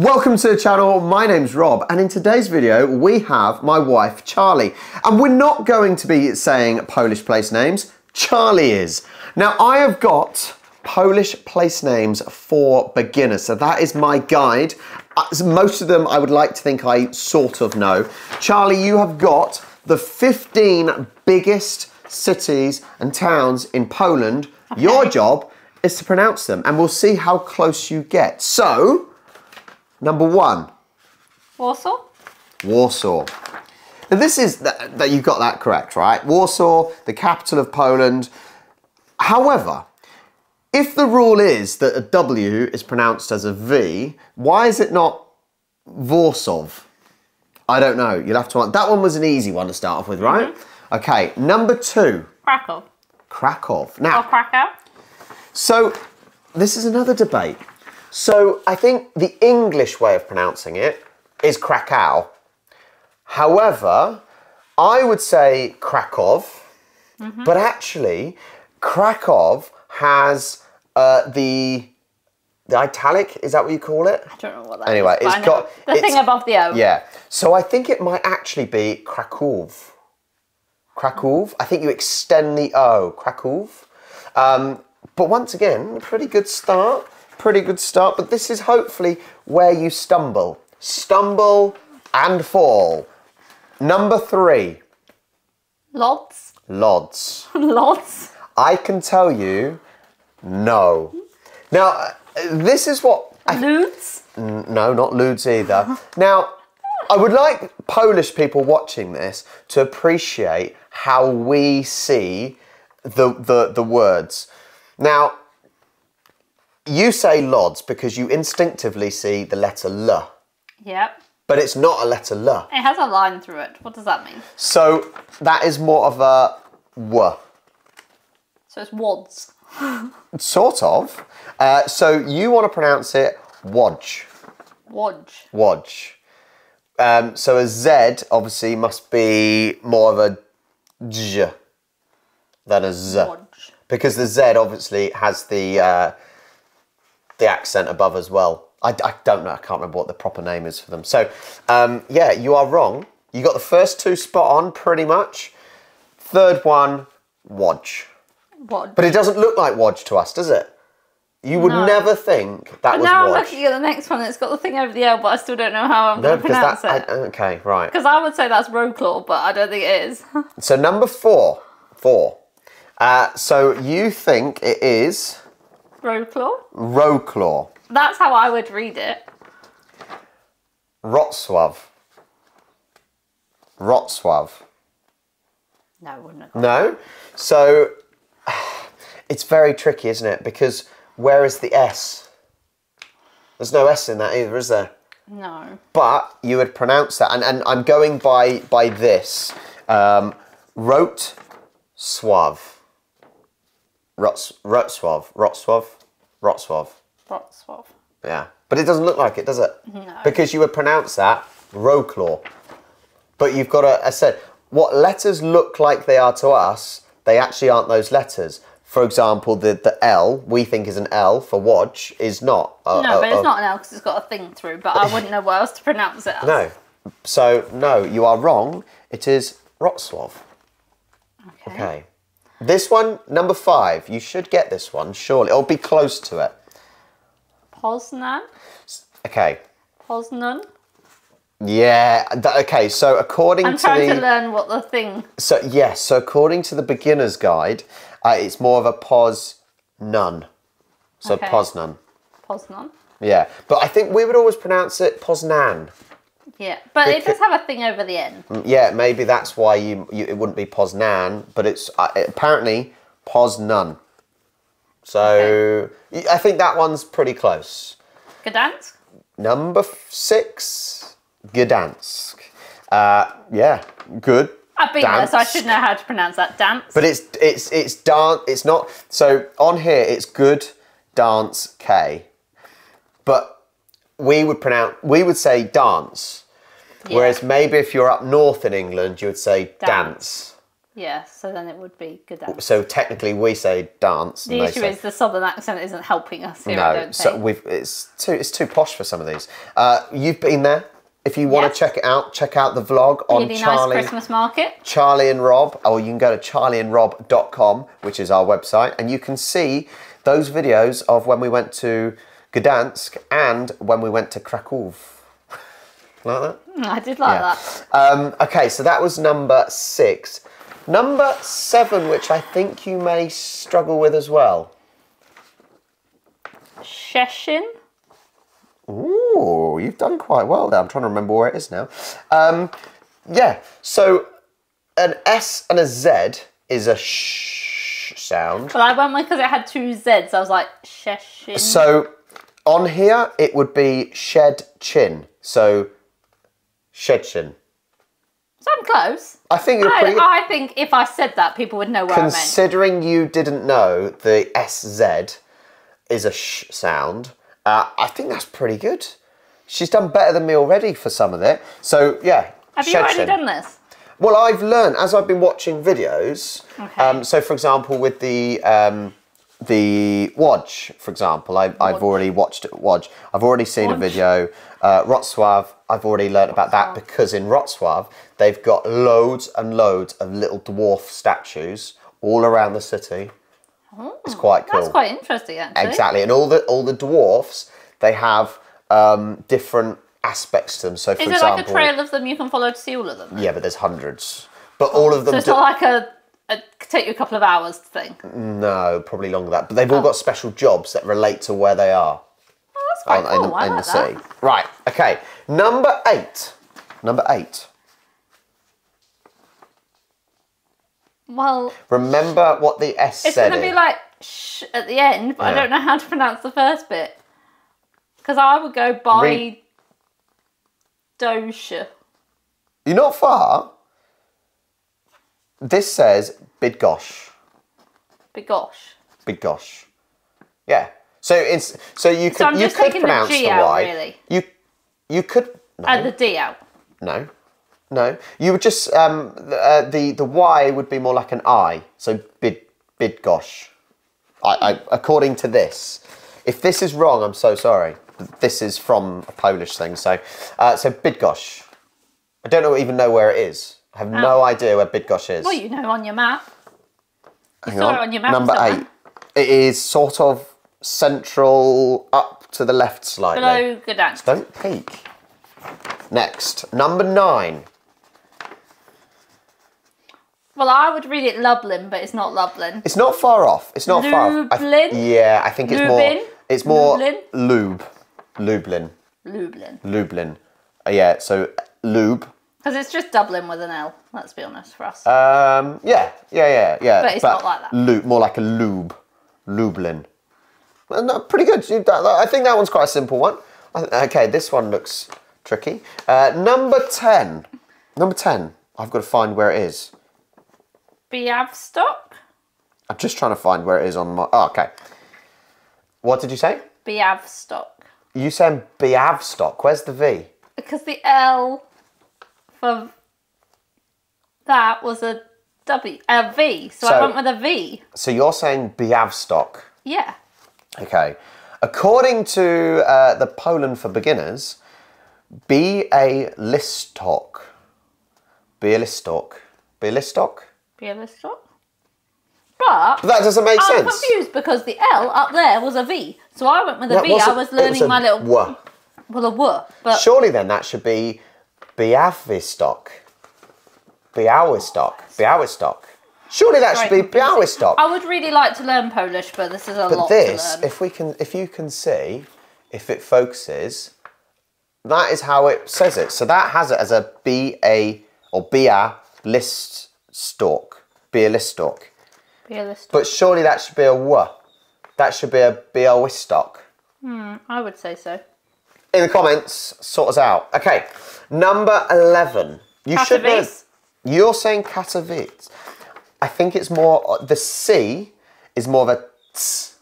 Welcome to the channel, my name's Rob and in today's video we have my wife Charlie and we're not going to be saying Polish place names, Charlie is. Now I have got Polish place names for beginners so that is my guide. Most of them I would like to think I sort of know. Charlie you have got the 15 biggest cities and towns in Poland. Okay. Your job is to pronounce them and we'll see how close you get. So Number one. Warsaw. Warsaw. Now this is, that, that you got that correct, right? Warsaw, the capital of Poland. However, if the rule is that a W is pronounced as a V, why is it not Warsaw? I don't know. You'll have to. That one was an easy one to start off with, right? Mm -hmm. Okay, number two. Krakow. Krakow. Now. Or Krakow. So, this is another debate. So I think the English way of pronouncing it is Krakow. However, I would say Krakow, mm -hmm. but actually, Krakow has uh, the the italic. Is that what you call it? I don't know what that anyway, is, it's got the it's, thing above the O. Yeah. So I think it might actually be Krakow. Krakow. I think you extend the O. Krakow. Um, but once again, pretty good start pretty good start, but this is hopefully where you stumble. Stumble and fall. Number three. Lodz. Lodz. Lodz. I can tell you, no. Now, this is what... Ludes? No, not Ludes either. now, I would like Polish people watching this to appreciate how we see the, the, the words. Now, you say Lodz because you instinctively see the letter L. Yep. But it's not a letter L. It has a line through it. What does that mean? So that is more of a W. So it's Wads. sort of. Uh, so you want to pronounce it Wodge. Wodge. Wodge. Um, so a Z obviously must be more of a J than a Z. Wodge. Because the Z obviously has the uh, the accent above as well. I, I, don't know, I can't remember what the proper name is for them. So, um, yeah, you are wrong. You got the first two spot on pretty much. Third one, Wodge. Wodge. But it doesn't look like Wodge to us, does it? You would no. never think that but was now Wodge. I'm looking at the next one. It's got the thing over the L, but I still don't know how I'm no, going to pronounce that, it. I, okay, right. Because I would say that's Wroclaw, but I don't think it is. so number four, four. Uh, so you think it is Wroclaw? Wroclaw. That's how I would read it. Wrocław. Wrocław. No, wouldn't No? So, it's very tricky, isn't it? Because where is the S? There's no S in that either, is there? No. But you would pronounce that, and, and I'm going by, by this. Um, wrote Suave. Wrocław, Wrocław, Wrocław. Wrocław. Yeah, but it doesn't look like it, does it? No. Because you would pronounce that Roclaw. But you've got to, I said, what letters look like they are to us, they actually aren't those letters. For example, the, the L, we think is an L for watch, is not. A, no, a, but it's a, not an L because it's got a thing through, but I wouldn't know what else to pronounce it as. No. So, no, you are wrong. It is Wrocław. Okay. Okay. This one, number five, you should get this one, surely. It'll be close to it. Poznan. Okay. Poznan. Yeah. okay. So according I'm to trying the, to learn what the thing. So yes. So according to the beginner's guide, uh, it's more of a pos none. So okay. Poznan. Poznan. Yeah, but I think we would always pronounce it Poznan. Yeah, but it does have a thing over the end. Mm, yeah, maybe that's why you, you it wouldn't be Poznan, but it's uh, apparently Poznan. So okay. I think that one's pretty close. Gdansk. Number six, Gdansk. Uh, yeah, good. I've been dance. there, so I should know how to pronounce that. Dance. But it's it's it's dance. It's not. So on here, it's good dance K. But we would pronounce. We would say dance. Yeah. Whereas maybe if you're up north in England, you would say dance. dance. Yeah, so then it would be good. Dance. So technically, we say dance. The issue say, is the southern accent isn't helping us here. No. So we've it's too it's too posh for some of these. Uh, you've been there. If you want to check it out, check out the vlog on really nice Charlie. Christmas market. Charlie and Rob, or you can go to charlieandrob.com, which is our website, and you can see those videos of when we went to Gdansk and when we went to Krakow. like that? Mm, I did like Yeah. that. Um, okay, so that was number six. Number seven, which I think you may struggle with as well. Sheshin. Ooh, you've done quite well there. I'm trying to remember where it is now. Um, yeah, so an S and a Z is a sh sound. Well, I went because it had two Z's. I was like Sheshin. So on here, it would be shed chin. So shed chin. So I'm close. I think you're pretty. I, I think if I said that, people would know where I meant. Considering you didn't know the SZ is a sh sound, uh, I think that's pretty good. She's done better than me already for some of it. So yeah. Have you already chin. done this? Well, I've learned as I've been watching videos. Okay. Um, so, for example, with the um, the Watch, for example, I, I've already watched it. Watch. I've already seen a video. Uh, Wrocław. I've already learned about that because in Wrocław they've got loads and loads of little dwarf statues all around the city. it's quite cool. Oh, That's quite interesting, actually. Exactly, and all the all the dwarfs they have um, different aspects to them. So, for Is it example, like a trail of them you can follow to see all of them? yeah, but there's hundreds. But all of them So it's do- not like a, Uh, a take you a couple of hours thing. Oh, No, probably longer than that. But they've all oh. got special jobs that relate to where they are Oh, that's quite on- cool. in, the, I like city. that. Right. Okay. Number eight. Number eight. Well, Remember what the S it's said. going to be like shh at the end, but I don't know how to pronounce the first bit. Because I would go by Re- Doge. You're not far. This says Bidgosh. Bigosh. Bidgosh. Yeah. So it's so you could I'm you could taking the pronounce G the out, Y. really. You you could no, And the D out. no. No. You would just um the, uh, the the Y would be more like an I. So bid Bidgosh. I, I according to this. If this is wrong, I'm so sorry. This is from a Polish thing. So uh, so Bidgosh. I don't know, even know where it is. I have no idea where Bydgoszcz is. Well, you know on your map. You Hang saw it on your map Number somewhere. eight. It is sort of central up to the left slightly. Below Gdansk. Don't peek. Next, number nine. Well, I would read it Lublin, but it's not Lublin. It's not far off. It's not far off. Lublin? yeah, I think it's more. It's more Lublin? lube. Lublin. Lublin. Lublin. Uh, yeah, so lube. Because it's just Dublin with an L, let's be honest, for us. Um, yeah, yeah, yeah, yeah. But it's not like that. Lube, more like a lube. Lublin. Well, no, pretty good. You- that- I think that one's quite a simple one. Okay, this one looks tricky. Uh, number 10. Number 10. I've got to find where it is. Biavstok? I'm just trying to find where it is on my. Oh, okay. What did you say? Biavstok. You saying Biavstok. Where's the V? Because the L that was a W, a V. So, So- I went with a V. So you're saying Biavstok. Yeah. Okay. According to uh, the Poland for Beginners, Białystok. Białystok. Białystok? Biavstok. But That doesn't make I'm sense. confused because the L up there was a V. So I went with a That V. I wasn't- was learning a my little W. well a W. But Surely then that should be Białystok. Białystok. Białystok. Surely that should be. Białystok. I would really like to learn Polish, but this is a But lot this, to learn. if we can, if you can see, if it focuses, that is how it says it. So that has it as a B A or Bia list stalk, Bia list stalk. But surely that should be a W. That should be a Białystok. Hmm, I would say so. In the comments, sort us out. Okay, number eleven. You should know. You're saying Katowice. I think it's more the C is more of a ts.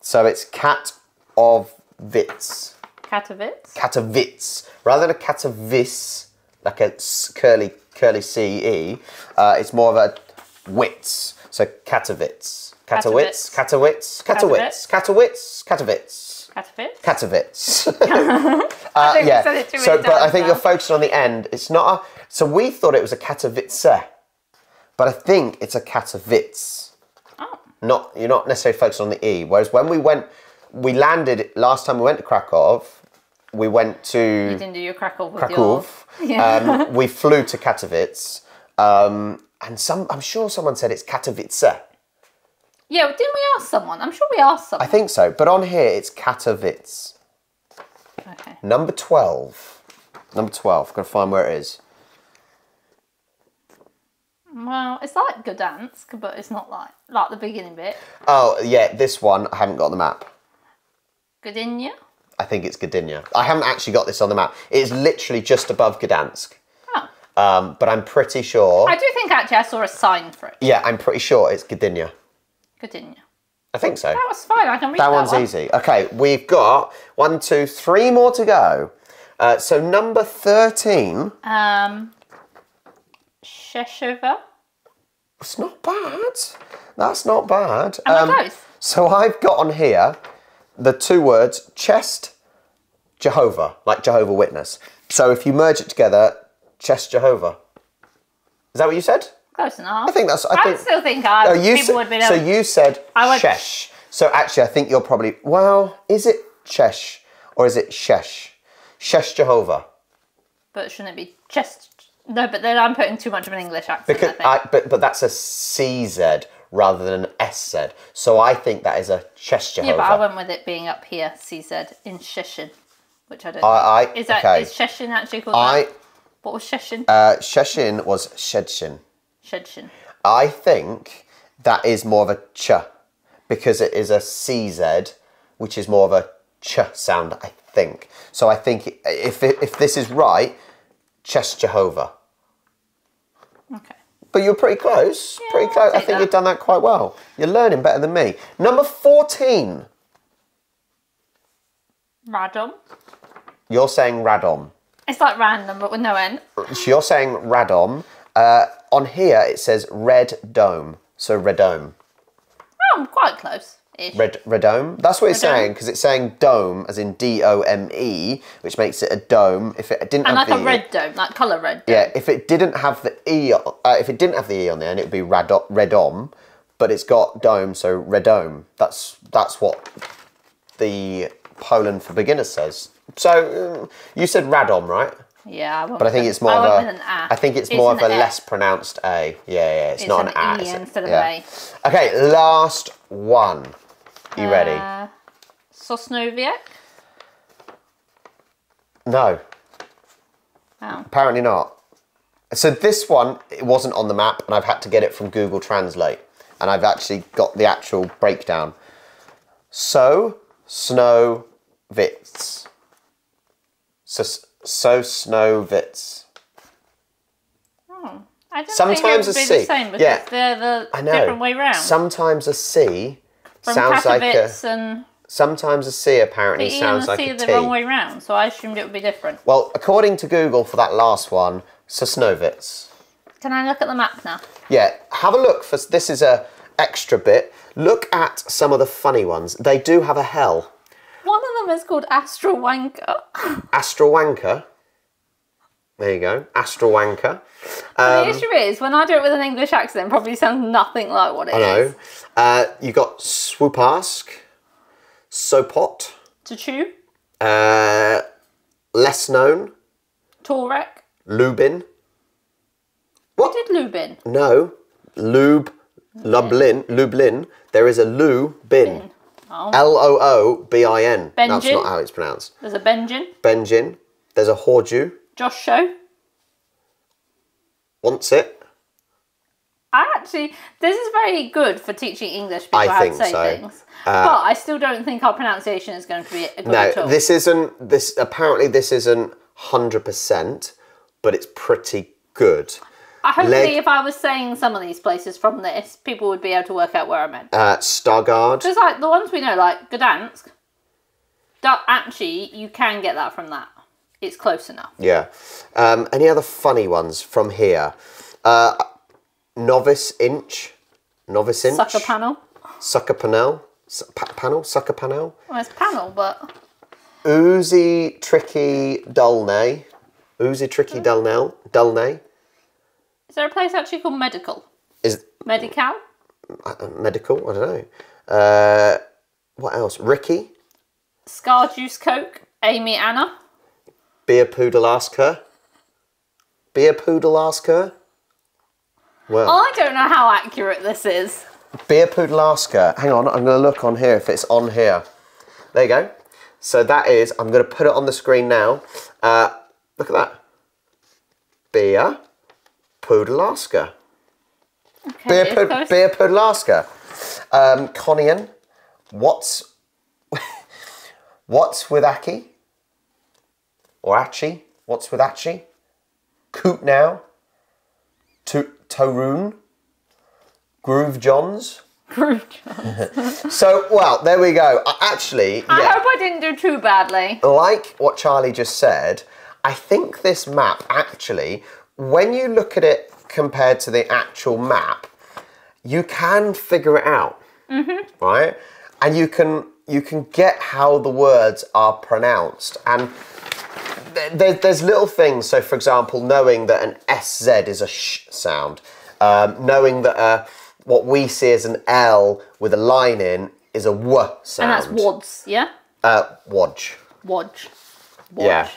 So it's cat of vits. Katowice. Katowice. Rather than a Katowice, like a curly curly C E. Uh, it's more of a wits. So Katowice. Katowice. Katowice. Katowice. Katowice. Katowice. Katowice. I think we yeah. said it too So, but I think now. you're focusing on the end. It's not a. So we thought it was a Katowice, but I think it's a Katowice. Oh. Not you're not necessarily focused on the e. Whereas when we went, we landed last time we went to Krakow. We went to You didn't do your with Krakow. your... Yeah. Um, we flew to Katowice, um, and some. I'm sure someone said it's Katowice. Yeah, didn't we ask someone? I'm sure we asked someone. I think so, but on here it's Katowice. Okay. Number twelve. Number twelve. Gotta find where it is. Well, it's like Gdansk, but it's not like like the beginning bit. Oh yeah, this one I haven't got the map. Gdynia? I think it's Gdynia. I haven't actually got this on the map. It is literally just above Gdansk. Oh. Um, but I'm pretty sure. I do think actually I saw a sign for it. yeah, I'm pretty sure it's Gdynia. Gdynia. I think so. That was fine. I can read That that, one's one. easy. Okay, we've got one, two, three more to go. Uh, so number 13, Um, Sheshova. it's not bad. That's not bad. Am I close? so I've got on here the two words chest Jehovah, like Jehovah Witness. So if you merge it together, chest Jehovah. Is that what you said? Close enough. I think that's. I, I think. still think I, you people said, would be so you said I went- shesh. So actually, I think you're probably. Well, is it chesh or is it shesh? Shesh Jehovah. But shouldn't it be chest? No, but then I'm putting too much of an English accent. Because I. I, but but that's a CZ rather than an SZ. So I think that is a chest Jehovah. yeah, but I went with it being up here, CZ, in Sheshin, which I don't I- know. I- Is that okay. is Sheshin actually called I that? What was Sheshin? uh, Sheshin was Shedshin. I think that is more of a ch because it is a CZ, which is more of a ch sound. I think. So I think if it, if this is right, chest Jehovah. Okay. But you're pretty close. pretty close. I think that. you've done that quite well. You're learning better than me. Number 14. Radom. You're saying Radom. It's like random, but with no end. So you're saying Radom. Uh, on here it says Red Dome. So Redome. Oh, I'm quite close. Ish. Red Redome. That's what it's Redome. saying because it's saying dome as in D O M E, which makes it a dome. If it didn't and have like the a red dome, like colour red dome. yeah, if it didn't have the E, uh, if it didn't have the E on there, and it would be Rado- Redom. But it's got dome, so Redome. That's that's what the Poland for beginners says. So um, you said Radom, right? Yeah, I But I think it's more I of a. with an A. I think it's It's more of a less pronounced A. Yeah, yeah. It's, It's not an an, A. E instead of yeah. A. Okay, last one. You ready? Uh, Sosnowiec. No, Oh. apparently not. So this one it wasn't on the map, and I've had to get it from Google Translate, and I've actually got the actual breakdown. So snow vits. So so snow vits. Oh, I didn't Sometimes think it would be C. the same because Yeah. they're the I know. different way round. Sometimes a C From sounds like a. And Sometimes a C the apparently E and sounds the like C a are the wrong way round, so I assumed it would be different. Well, according to Google for that last one, Sosnovitz. Can I look at the map now? Yeah, have a look for this is a extra bit. Look at some of the funny ones. They do have a hell. One of them is called Astrowanker. Astrawanker. There you go. Astrawanker. the issue is, when I do it with an English accent, it probably sounds nothing like what it I is. Uh, you got Swoopask, Sopot, To chew, uh, less known, Torek. Lubin. What did Lubin? No, Lube, Lublin, Lublin. There is a Lubin. Oh. L O O B I N. That's not how it's pronounced. There's a Benjin. Benjin. There's a Horju. Josh Show. Wants it. I actually, this is very good for teaching English people I how think to say so. Uh, things. but I still don't think our pronunciation is going to be a good No, at all. this isn't. This apparently this isn't hundred percent, but it's pretty good. Hopefully, leg- if I was saying some of these places from this, people would be able to work out where I meant. Uh, Stargard. Because like the ones we know, like Gdansk, that actually you can get that from that. it's close enough. Yeah. Um, any other funny ones from here? Uh, novice inch. Novice inch. Sucker panel. Sucker panel. Su- pa- panel. Sucker panel. Well, it's panel, but Oozy tricky dulnay. Oozy tricky dulnay. Dulnay. Is there a place actually called Medical? Is Medical? uh, medical? I don't know. Uh, what else? Ricky. Scar Juice Coke. Amy Anna. Beer poodle ask her. Beer poodle ask her. Well, I don't know how accurate this is. beer poodle ask her. Hang on, I'm going to look on here if it's on here. There you go. So that is, I'm going to put it on the screen now. Uh, look at that. Beer poodle ask. Okay, Beer, close. beer poodle ask. Um, Conian, what's what's with Aki? Or Achi? What's with Achi? Coot now. To Torun. Groove Johns. Groove. Johns. so well, there we go. Uh, Actually, I yeah, hope I didn't do too badly. like what Charlie just said, I think this map actually, when you look at it compared to the actual map, you can figure it out, mm-hmm. right? And you can you can get how the words are pronounced, and th- there, there's little things. So, for example, knowing that an sz is a sh sound, um, knowing that uh, what we see as an l with a line in is a w sound. And that's wads, yeah? Uh, wodge. Wodge. Yeah.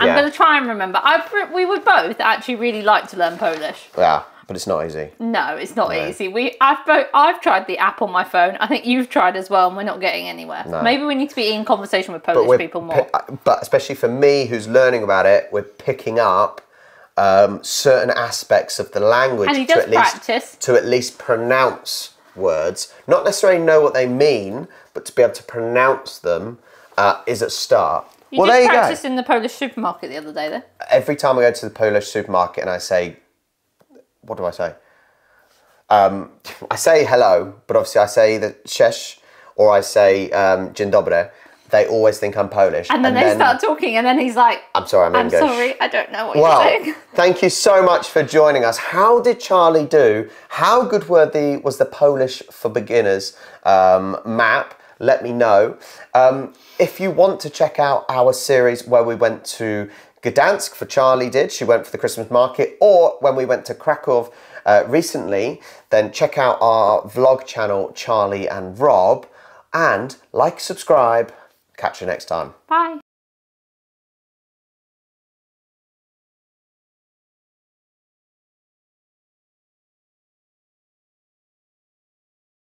I'm yeah. going to try and remember. I, we would both actually really like to learn Polish. Yeah, but it's not easy. No, it's not easy. We I've both I've tried the app on my phone. I think you've tried as well, and we're not getting anywhere. Maybe we need to be in conversation with Polish people more. but especially for me, who's learning about it, we're picking up um, certain aspects of the language to at least practice. to at least pronounce words, not necessarily know what they mean, but to be able to pronounce them uh, is a start. You well, did there you go. practice in the Polish supermarket the other day, though. Every time I go to the Polish supermarket and I say, what do I say? Um, I say hello, but obviously I say the cześć or I say um, dzień dobry. They always think I'm Polish. And then they start talking, and then he's like, I'm sorry, I'm, "I'm English. sorry, I don't know what Well, you're saying." thank you so much for joining us. How did Charlie do? How good were the was the Polish for beginners um, map? Let me know. Um, if you want to check out our series where we went to Gdansk for Charlie did, she went for the Christmas market, or when we went to Krakow uh, recently, then check out our vlog channel, Charlie and Rob, and like, subscribe. Catch you next time. Bye.